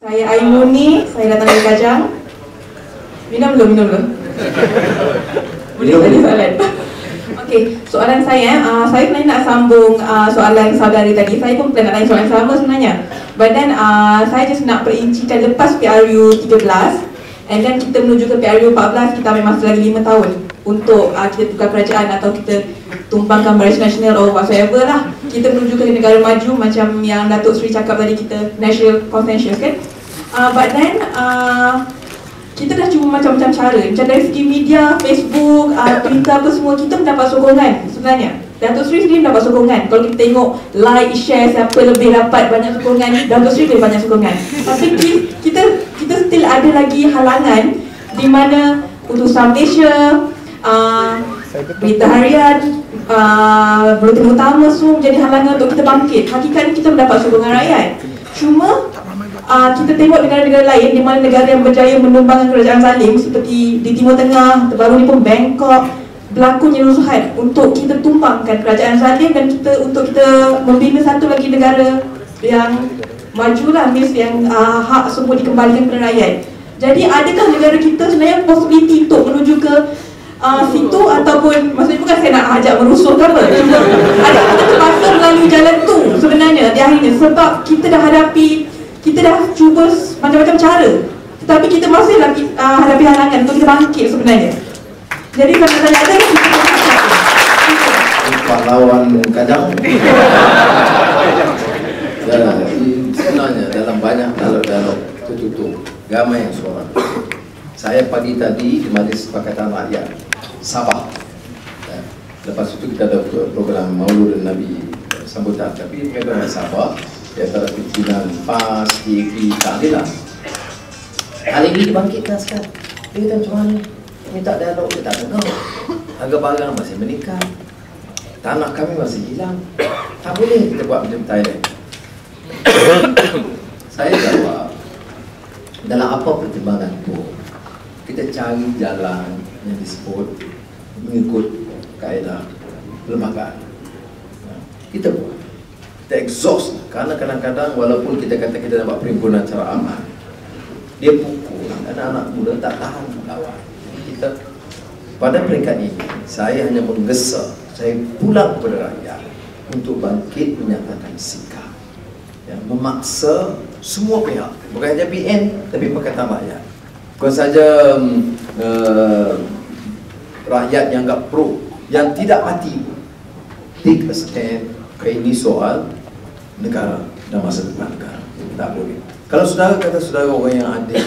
Saya Aimuni, saya datang dari Kajang. Minum belum? Minum belum? Boleh tanya soalan? Okey, soalan saya, uh, saya sebenarnya nak sambung uh, soalan saudari tadi. Saya pun plan nak tanya soalan sama sebenarnya. But then, uh, saya just nak perincikan lepas PRU 13 and then kita menuju ke PRU 14, kita ambil masa lagi 5 tahun untuk uh, kita tukar kerajaan atau kita tumpangkan barisan nasional or whatsoever lah. Kita menuju ke negara maju macam yang Datuk Seri cakap tadi kita national consensus kan. Uh, but then, uh, kita dah cuba macam-macam cara Macam dari segi media, Facebook, uh, Twitter apa semua Kita mendapat sokongan sebenarnya Datuk Seri sendiri mendapat sokongan Kalau kita tengok like, share siapa lebih dapat banyak sokongan Datuk Seri lebih banyak sokongan Tapi kita kita still ada lagi halangan Di mana utusan Malaysia uh, Berita harian uh, Bulletin utama semua menjadi halangan untuk kita bangkit. Hakikatnya kita mendapat sokongan rakyat. Cuma uh, kita tengok negara-negara lain di mana negara yang berjaya menumbangkan kerajaan zalim seperti di Timur Tengah, terbaru ni pun Bangkok berlakunya rusuhan untuk kita tumbangkan kerajaan zalim dan kita untuk kita membina satu lagi negara yang majulah means yang uh, hak semua dikembalikan kepada rakyat. Jadi adakah negara kita sebenarnya possibility untuk menuju ke uh, situ ataupun maksudnya bukan saya nak ajak merusuh ke apa. Cuma ada kita terpaksa melalui jalan tu sebenarnya di akhirnya. Sebab kita dah hadapi kita dah cuba macam-macam cara. Tetapi kita masih lagi uh, hadapi halangan untuk kita bangkit sebenarnya. Jadi kalau tanya ada kita pahlawan kadang. Ya, sebenarnya dalam banyak dialog-dialog tertutup gamai yang suara saya pagi tadi di Majlis Sepakatan Rakyat Sabah. Lepas itu kita ada program Maulud Nabi sambutan tapi mereka Sabah. Di antara pimpinan PAS, DAP, tak ada lah. Hari ini dibangkitkan sekarang. Dia kata macam mana? Minta dialog dia tak dengar. Harga barang masih meningkat. Tanah kami masih hilang. Tak boleh kita buat macam Thailand. Saya jawab dalam apa pertimbangan itu kita cari jalan yang disebut mengikut kaedah perlembagaan. Kita buat. Kita exhaust karena kadang-kadang walaupun kita kata kita nak buat perhimpunan secara aman dia pukul. Anak-anak muda tak tahan melawan kita pada peringkat ini saya hanya menggesa saya pulang kepada rakyat untuk bangkit menyatakan sikap. Ya, memaksa semua pihak. Bukan saja PN tapi Pakatan Rakyat bukan saja uh, rakyat yang tak pro yang tidak mati. Take a stand ke ini soal negara dan masa depan negara. Tak boleh. Kalau saudara kata saudara orang yang adil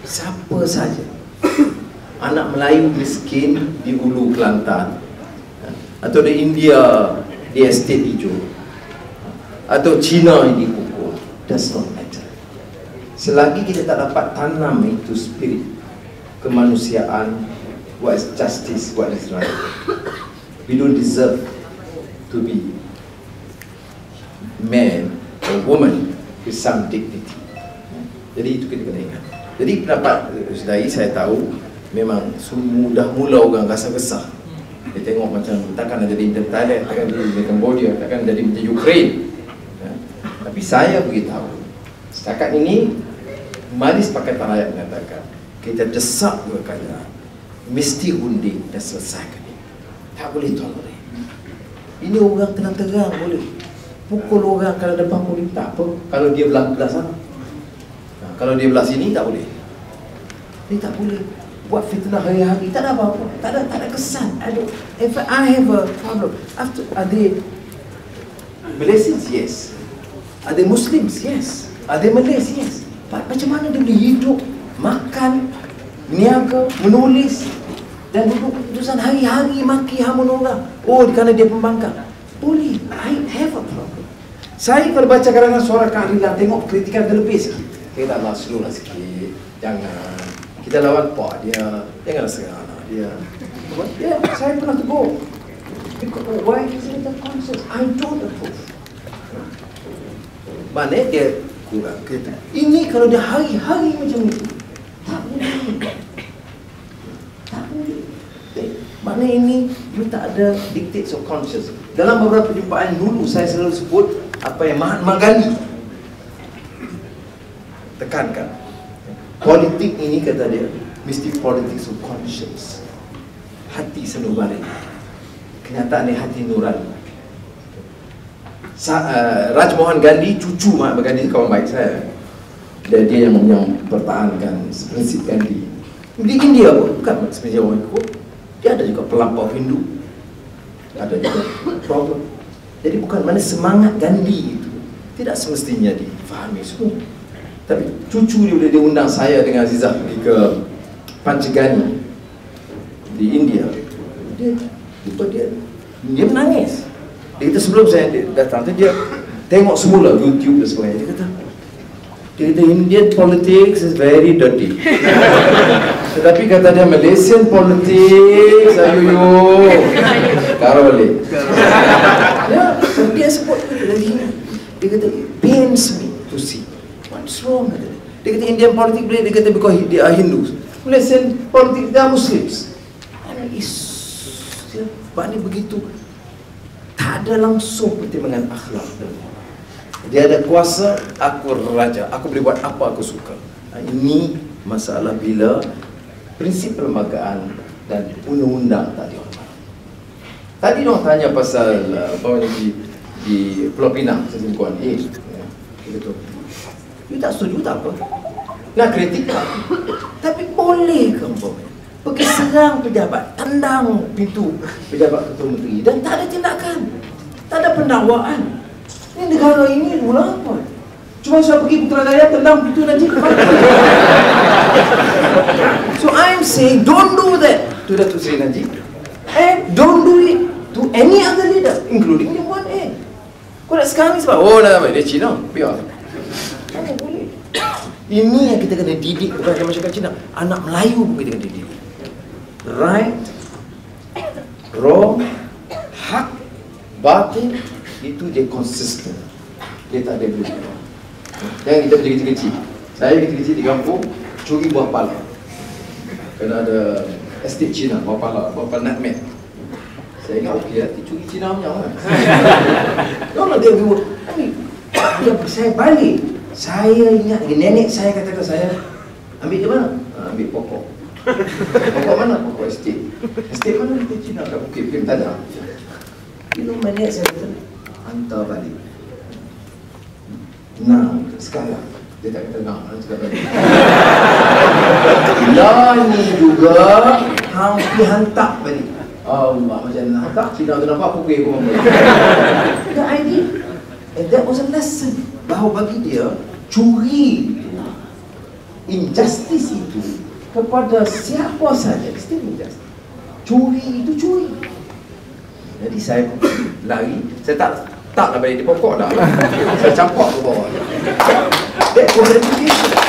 siapa saja. Anak Melayu miskin di Ulu Kelantan. Atau di India di estate hijau. Atau Cina yang dipukul does not selagi kita tak dapat tanam itu spirit kemanusiaan what is justice what is right we don't deserve to be man or woman with some dignity. Jadi itu kita kena ingat. Jadi pendapat sedari saya tahu memang mudah mula orang rasa kesah dia tengok macam takkan ada macam Thailand takkan jadi macam Cambodia takkan jadi macam Ukraine. Ya. tapi saya beritahu setakat ini Majlis Pakatan Rakyat mengatakan kita desak dua kali. Mesti undi dan selesaikan ini. Tak boleh tolerate ini orang terang-terang boleh. Pukul orang kalau depan polis tak apa. Kalau dia belah belah sana. Nah, kalau dia belah sini tak boleh. Dia tak boleh buat fitnah hari-hari. Tak ada apa-apa. Tak ada tak ada kesan. Don't if I have a problem. After are they Malaysians? Yes. Are they Muslims? Yes. Are they Malays? Yes macam mana dia boleh hidup makan niaga menulis dan duduk keputusan hari-hari maki hamun orang oh kerana dia pembangkang. Boleh. I have a problem. Saya kalau baca kadang-kadang suara keadilan tengok kritikan terlebih sikit. Kita tak slow lah sikit. Jangan. Kita lawan pak dia. Janganlah serang anak dia. Ya saya pernah tegur. Why is it the conscious? I don't approve. Mana dia kurang ini kalau dia hari-hari macam itu tak boleh. Tak boleh. Mana ini? You tak ada dictates of conscious dalam beberapa perjumpaan dulu saya selalu sebut apa yang Mahatma Gandhi tekankan. Politik ini kata dia mesti politics of conscience. Hati senubari. Kenyataan ni hati nurani Sa, uh, Raj Mohan Gandhi cucu Mahatma Gandhi kawan baik saya. Dan dia yang, yang pertahankan prinsip Gandhi. Di India pun bukan sebenarnya orang ikut dia ada juga pelampau Hindu. Ada juga problem jadi bukan mana semangat Gandhi itu tidak semestinya difahami semua. Tapi cucu dia bila dia undang saya dengan Azizah pergi ke Panchgani di India. Dia dia, dia, dia menangis dia kata sebelum saya datang tu dia tengok semula YouTube dan sebagainya. Dia kata, dia kata Indian politics is very dirty. Tetapi kata dia Malaysian politics, ayo yo, karo balik. ya, dia sebut lagi. Dia kata pains me to see what's wrong. Kata dia. dia kata Indian politics boleh, dia kata because they are Hindus. Malaysian politics they are Muslims. And is dia, ni begitu ada langsung pertimbangan akhlak dia. Ada kuasa aku raja. Aku boleh buat apa aku suka. Ini masalah bila prinsip perlembagaan dan undang-undang tadi tadi orang tanya pasal apa ni di, di Pulau Pinang sesuatu eh ya, you tak setuju tak apa? Nak kritik tak tapi boleh ke umpamanya pergi serang pejabat, tendang pintu pejabat ketua menteri dan tak ada tindakan. Tak ada pendakwaan. Ini negara ini mula apa? Cuma saya pergi Putrajaya tendang pintu nanti So I'm saying don't do that to Datuk Seri Najib and don't do it to any other leader including the one A. Kau nak sekarang ni sebab oh nak apa dia Cina biar. Mana boleh. Ini yang kita kena didik kepada masyarakat Cina. Anak Melayu pun kita kena didik right, wrong, hak, batin itu dia consistent. Dia tak ada berubah. Jangan kita pergi kecil-kecil. Saya kecil-kecil di kampung curi buah pala. Kena ada estate Cina buah pala, buah pala nutmeg. Saya ingat okey ya, curi Cina punya kan. Kalau dia buat, dia saya balik. Saya ingat nenek saya kata ke saya, ambil di mana? Ah, ambil pokok. Pokok mana? Pokok estate. Estate mana kita Cina kat Bukit Pim Tanah. Itu minit saya kata, hantar balik. Nah, sekarang. Dia tak kata nak, dia cakap balik. Lah ni juga, hampir hantar balik. Allah macam nak hantar, Cina tu nampak pukul pun balik. The idea. And that was a lesson. Bahawa bagi dia, curi injustice itu kepada siapa saja still injustice curi itu curi. Jadi saya lari saya tak tak nak balik di pokok dah. Saya campak ke bawah. That was